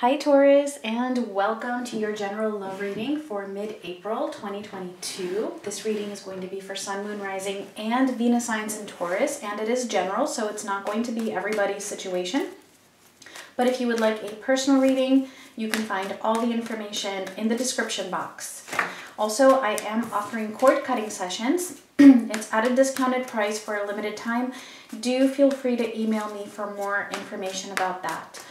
Hi Taurus and welcome to your general love reading for mid-April 2022. This reading is going to be for Sun, Moon, Rising and Venus signs in Taurus and it is general so it's not going to be everybody's situation. But if you would like a personal reading, you can find all the information in the description box. Also, I am offering cord cutting sessions. it's at a discounted price for a limited time. Do feel free to email me for more information about that.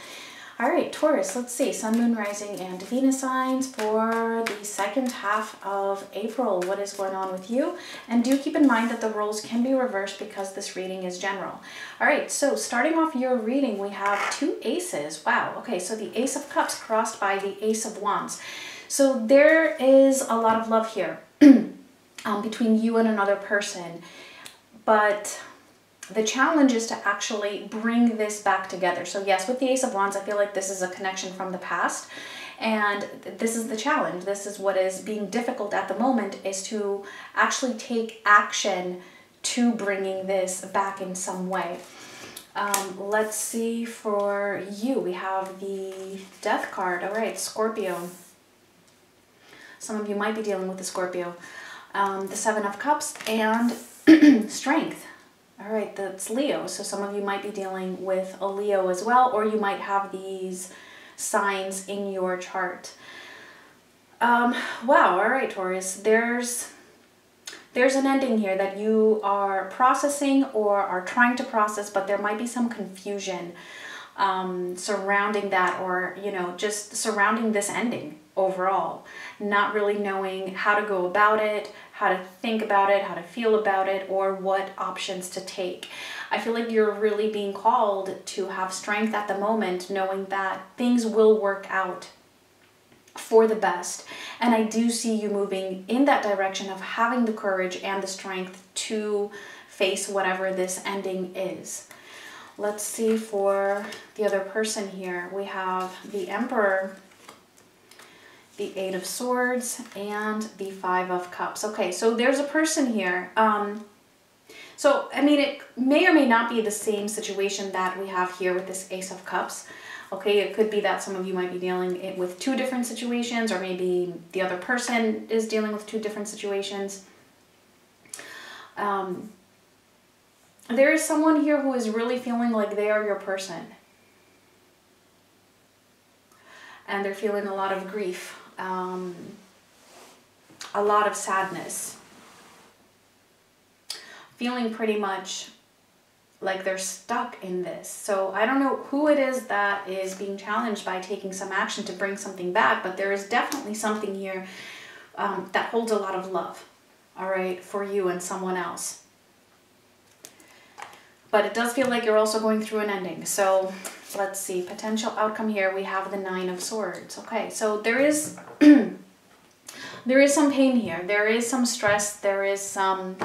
All right, Taurus, let's see. Sun, Moon, Rising, and Venus signs for the second half of April. What is going on with you? And do keep in mind that the roles can be reversed because this reading is general. All right, so starting off your reading, we have two aces. Wow, okay, so the Ace of Cups crossed by the Ace of Wands. So there is a lot of love here um, between you and another person. But the challenge is to actually bring this back together. So yes, with the Ace of Wands, I feel like this is a connection from the past. And this is the challenge. This is what is being difficult at the moment is to actually take action to bringing this back in some way. Um, let's see for you. We have the Death card. All right, Scorpio. Some of you might be dealing with the Scorpio. Um, the Seven of Cups and Strength. All right, that's Leo. So some of you might be dealing with a Leo as well, or you might have these signs in your chart. Um, wow, all right, Taurus. There's there's an ending here that you are processing or are trying to process, but there might be some confusion um, surrounding that or, you know, just surrounding this ending overall. Not really knowing how to go about it, how to think about it, how to feel about it, or what options to take. I feel like you're really being called to have strength at the moment, knowing that things will work out for the best. And I do see you moving in that direction of having the courage and the strength to face whatever this ending is. Let's see for the other person here. We have the Emperor the Eight of Swords, and the Five of Cups. Okay, so there's a person here. Um, so, I mean, it may or may not be the same situation that we have here with this Ace of Cups. Okay, it could be that some of you might be dealing with two different situations, or maybe the other person is dealing with two different situations. Um, there is someone here who is really feeling like they are your person. And they're feeling a lot of grief um, a lot of sadness. Feeling pretty much like they're stuck in this. So I don't know who it is that is being challenged by taking some action to bring something back, but there is definitely something here um, that holds a lot of love, all right, for you and someone else. But it does feel like you're also going through an ending. So let's see, potential outcome here, we have the Nine of Swords. Okay, so there is, there is some pain here. There is some stress. There is some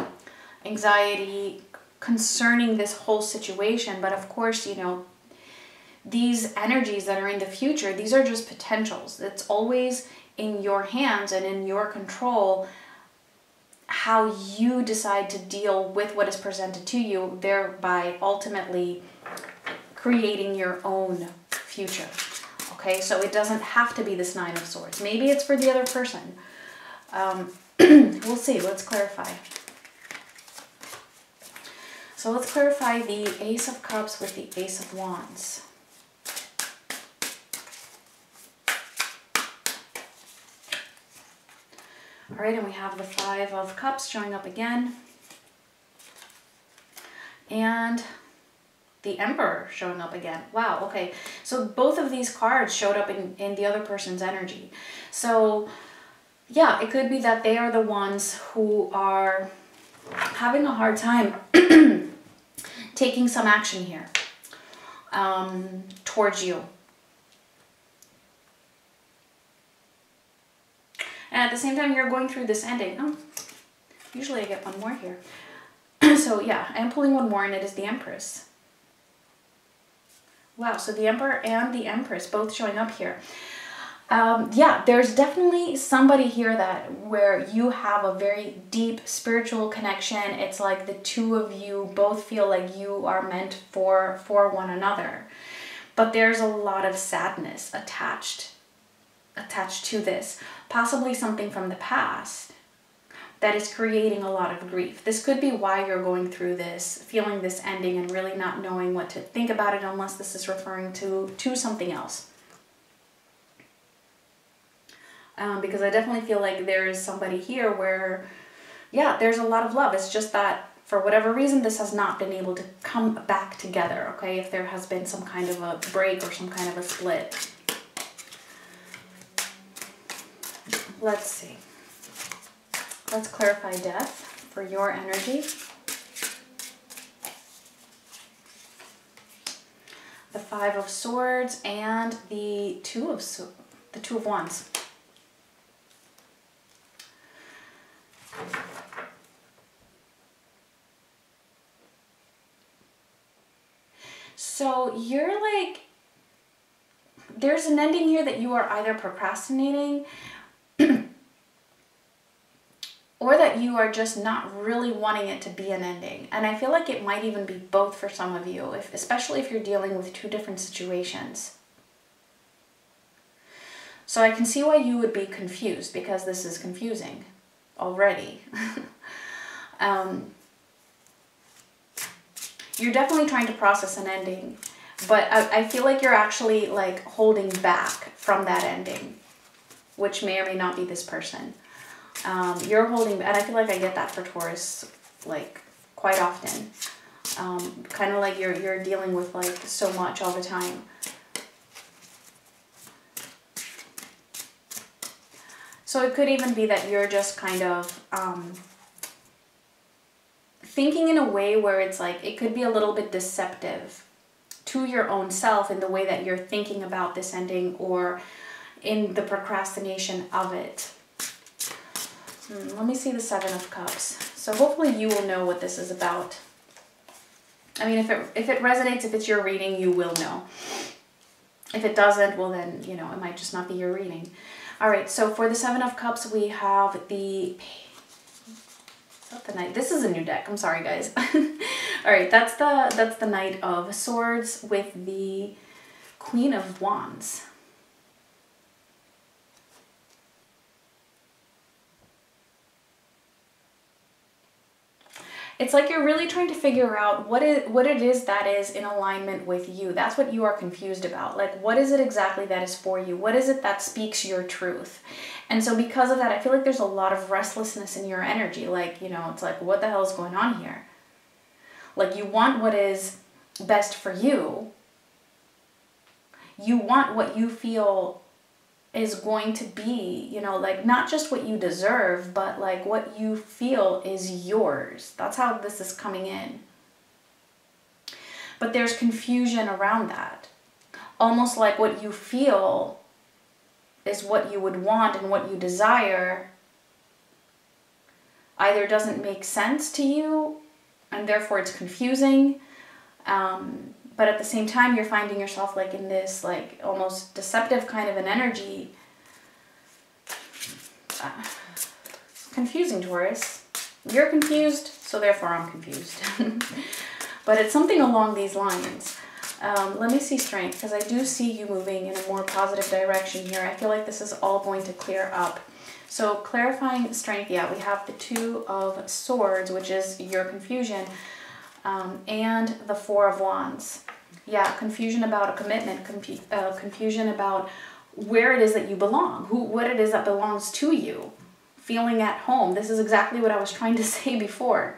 anxiety concerning this whole situation. But of course, you know, these energies that are in the future, these are just potentials. It's always in your hands and in your control how you decide to deal with what is presented to you, thereby ultimately creating your own future. Okay, so it doesn't have to be this Nine of Swords. Maybe it's for the other person. Um, we'll see. Let's clarify. So let's clarify the Ace of Cups with the Ace of Wands. All right, and we have the Five of Cups showing up again. And the Emperor showing up again. Wow, okay. So both of these cards showed up in, in the other person's energy. So yeah, it could be that they are the ones who are having a hard time taking some action here um, towards you. And at the same time, you're going through this ending. Oh, usually I get one more here. so yeah, I'm pulling one more and it is the Empress. Wow, so the Emperor and the Empress both showing up here. Um, yeah, there's definitely somebody here that where you have a very deep spiritual connection. It's like the two of you both feel like you are meant for for one another. But there's a lot of sadness attached attached to this, possibly something from the past that is creating a lot of grief. This could be why you're going through this, feeling this ending and really not knowing what to think about it unless this is referring to to something else. Um, because I definitely feel like there is somebody here where, yeah, there's a lot of love. It's just that for whatever reason, this has not been able to come back together, okay? If there has been some kind of a break or some kind of a split. Let's see. Let's clarify death for your energy. The Five of Swords and the Two of so the Two of Wands. So you're like, there's an ending here that you are either procrastinating or that you are just not really wanting it to be an ending. And I feel like it might even be both for some of you, if, especially if you're dealing with two different situations. So I can see why you would be confused because this is confusing already. um, you're definitely trying to process an ending, but I, I feel like you're actually like holding back from that ending, which may or may not be this person. Um, you're holding, and I feel like I get that for Taurus, like quite often. Um, kind of like you're you're dealing with like so much all the time. So it could even be that you're just kind of um, thinking in a way where it's like it could be a little bit deceptive to your own self in the way that you're thinking about this ending or in the procrastination of it. Hmm, let me see the Seven of Cups. So hopefully you will know what this is about. I mean, if it, if it resonates, if it's your reading, you will know. If it doesn't, well then, you know, it might just not be your reading. All right, so for the Seven of Cups, we have the... the Knight. This is a new deck. I'm sorry, guys. All right, that's the that's the Knight of Swords with the Queen of Wands. It's like you're really trying to figure out what it what it is that is in alignment with you. That's what you are confused about. Like what is it exactly that is for you? What is it that speaks your truth? And so because of that, I feel like there's a lot of restlessness in your energy. Like, you know, it's like what the hell is going on here? Like you want what is best for you. You want what you feel is going to be, you know, like not just what you deserve, but like what you feel is yours. That's how this is coming in. But there's confusion around that. Almost like what you feel is what you would want and what you desire either doesn't make sense to you and therefore it's confusing um, but at the same time you're finding yourself like in this like almost deceptive kind of an energy. Uh, confusing taurus. You're confused so therefore i'm confused. But it's something along these lines. Um, let me see strength because i do see you moving in a more positive direction here. I feel like this is all going to clear up. So clarifying strength yeah we have the two of swords which is your confusion um, and the Four of Wands. Yeah, confusion about a commitment, uh, confusion about where it is that you belong, who, what it is that belongs to you, feeling at home. This is exactly what I was trying to say before.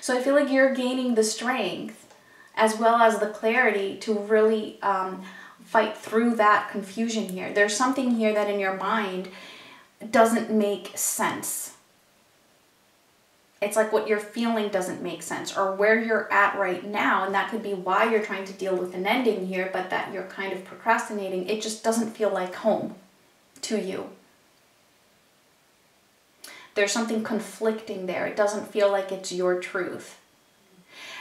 So I feel like you're gaining the strength as well as the clarity to really um, fight through that confusion here. There's something here that in your mind doesn't make sense it's like what you're feeling doesn't make sense or where you're at right now. And that could be why you're trying to deal with an ending here, but that you're kind of procrastinating. It just doesn't feel like home to you. There's something conflicting there. It doesn't feel like it's your truth.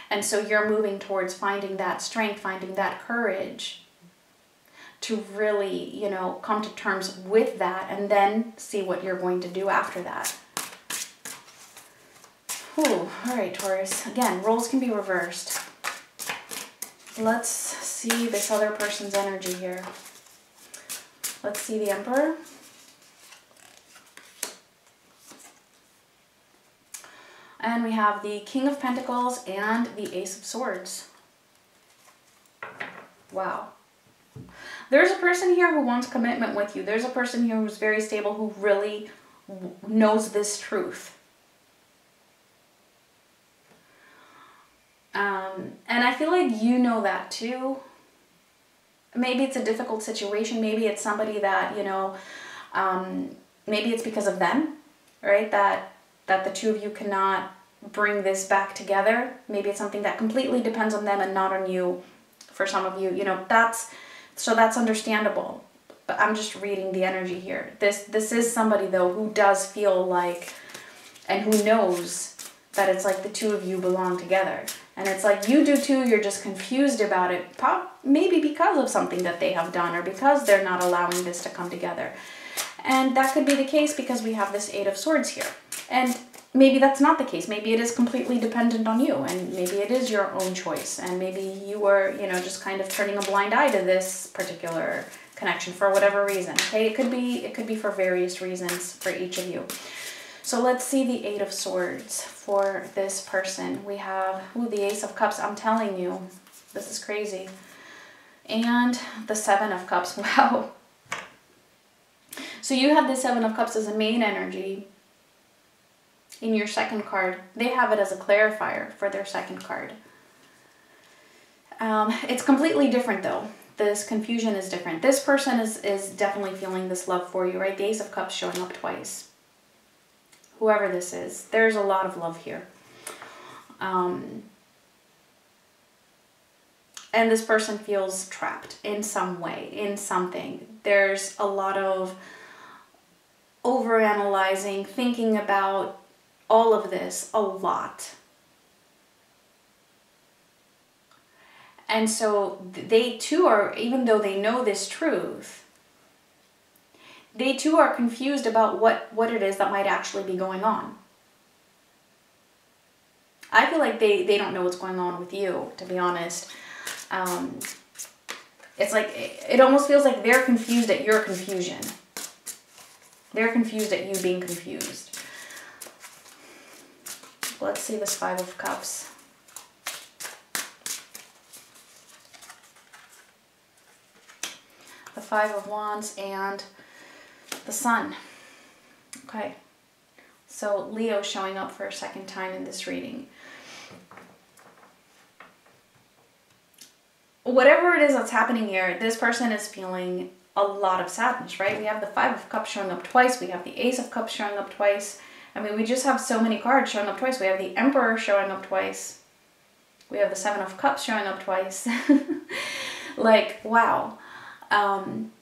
And so you're moving towards finding that strength, finding that courage to really, you know, come to terms with that and then see what you're going to do after that. Whew. All right, Taurus. Again, roles can be reversed. let's see this other person's energy here. Let's see the Emperor. And we have the King of Pentacles and the Ace of Swords. Wow. There's a person here who wants commitment with you. There's a person here who's very stable who really knows this truth. Um, and I feel like you know that too. Maybe it's a difficult situation. Maybe it's somebody that, you know, um, maybe it's because of them, right? That, that the two of you cannot bring this back together. Maybe it's something that completely depends on them and not on you for some of you. You know, that's, so that's understandable. But I'm just reading the energy here. This, this is somebody though who does feel like, and who knows that it's like the two of you belong together. And it's like you do too, you're just confused about it, maybe because of something that they have done or because they're not allowing this to come together. And that could be the case because we have this Eight of Swords here. And maybe that's not the case. Maybe it is completely dependent on you and maybe it is your own choice. And maybe you were, you know, just kind of turning a blind eye to this particular connection for whatever reason. Okay, it could be it could be for various reasons for each of you. So let's see the Eight of Swords for this person. We have, ooh, the Ace of Cups. I'm telling you, this is crazy. And the Seven of Cups. Wow. So you have the Seven of Cups as a main energy in your second card. They have it as a clarifier for their second card. Um, it's completely different though. This confusion is different. This person is, is definitely feeling this love for you, right? The Ace of Cups showing up twice whoever this is. There's a lot of love here. Um, and this person feels trapped in some way, in something. There's a lot of overanalyzing, thinking about all of this a lot. And so they too are, even though they know this truth, they too are confused about what, what it is that might actually be going on. I feel like they, they don't know what's going on with you, to be honest. Um, it's like, it, it almost feels like they're confused at your confusion. They're confused at you being confused. Let's see this Five of Cups. The Five of Wands and the sun. Okay, so Leo showing up for a second time in this reading. Whatever it is that's happening here, this person is feeling a lot of sadness, right? We have the Five of Cups showing up twice. We have the Ace of Cups showing up twice. I mean, we just have so many cards showing up twice. We have the Emperor showing up twice. We have the Seven of Cups showing up twice. like, wow. Um,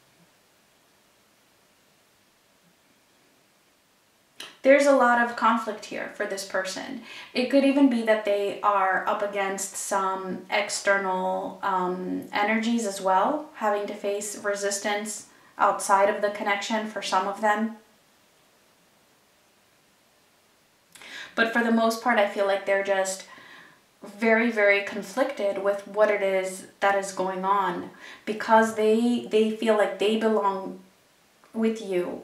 there's a lot of conflict here for this person. It could even be that they are up against some external um, energies as well, having to face resistance outside of the connection for some of them. But for the most part, I feel like they're just very very conflicted with what it is that is going on because they they feel like they belong with you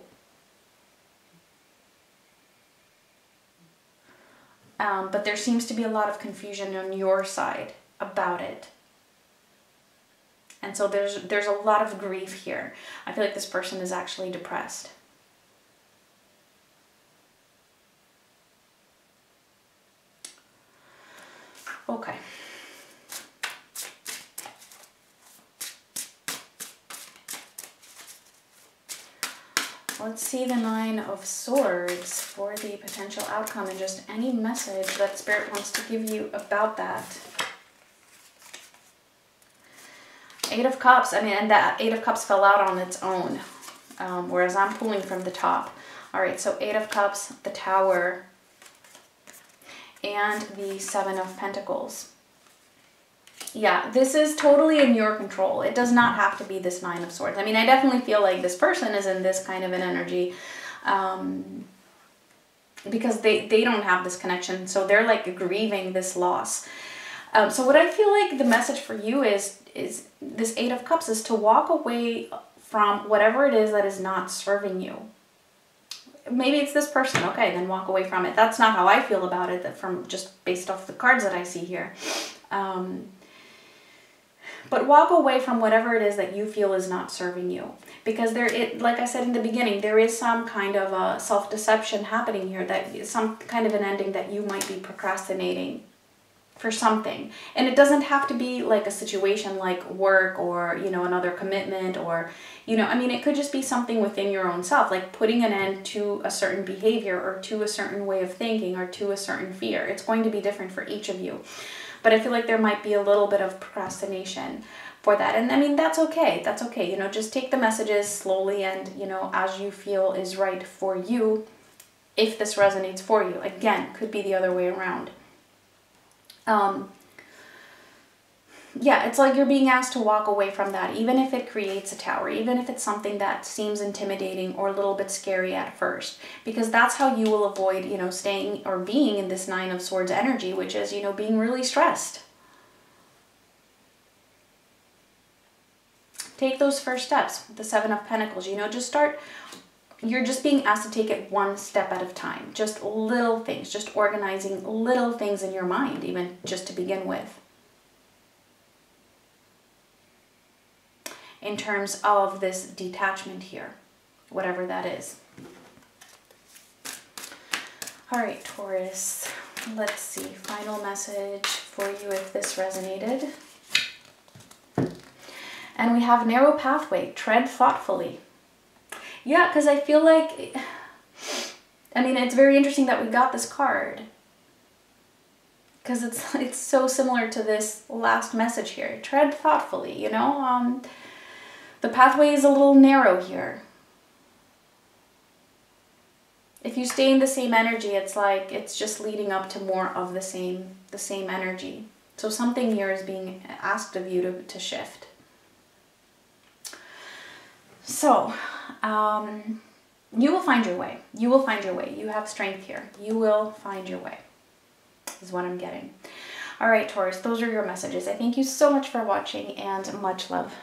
Um, but there seems to be a lot of confusion on your side about it. And so there's there's a lot of grief here. I feel like this person is actually depressed. Okay. Let's see the Nine of Swords for the potential outcome and just any message that Spirit wants to give you about that. Eight of Cups, I mean, and that Eight of Cups fell out on its own, um, whereas I'm pulling from the top. All right, so Eight of Cups, the Tower, and the Seven of Pentacles yeah, this is totally in your control. It does not have to be this Nine of Swords. I mean, I definitely feel like this person is in this kind of an energy um, because they, they don't have this connection. So they're like grieving this loss. Um, so what I feel like the message for you is is this Eight of Cups is to walk away from whatever it is that is not serving you. Maybe it's this person. Okay, then walk away from it. That's not how I feel about it. That from just based off the cards that I see here. Um, but walk away from whatever it is that you feel is not serving you. Because there it like i said in the beginning there is some kind of a self-deception happening here that some kind of an ending that you might be procrastinating for something. And it doesn't have to be like a situation like work or you know another commitment or you know i mean it could just be something within your own self like putting an end to a certain behavior or to a certain way of thinking or to a certain fear. It's going to be different for each of you but I feel like there might be a little bit of procrastination for that. And I mean, that's okay. That's okay. You know, just take the messages slowly and, you know, as you feel is right for you, if this resonates for you. Again, could be the other way around. Um, yeah, it's like you're being asked to walk away from that, even if it creates a tower, even if it's something that seems intimidating or a little bit scary at first, because that's how you will avoid, you know, staying or being in this Nine of Swords energy, which is, you know, being really stressed. Take those first steps, the Seven of Pentacles, you know, just start you're just being asked to take it one step at a time. Just little things, just organizing little things in your mind, even just to begin with. In terms of this detachment here, whatever that is. All right, Taurus, let's see. Final message for you if this resonated. And we have narrow pathway, tread thoughtfully. Yeah, because I feel like, I mean, it's very interesting that we got this card. Because it's, it's so similar to this last message here. Tread thoughtfully, you know? Um, the pathway is a little narrow here. If you stay in the same energy, it's like it's just leading up to more of the same the same energy. So something here is being asked of you to, to shift. So, um, you will find your way. You will find your way. You have strength here. You will find your way, is what I'm getting. All right, Taurus, those are your messages. I thank you so much for watching and much love.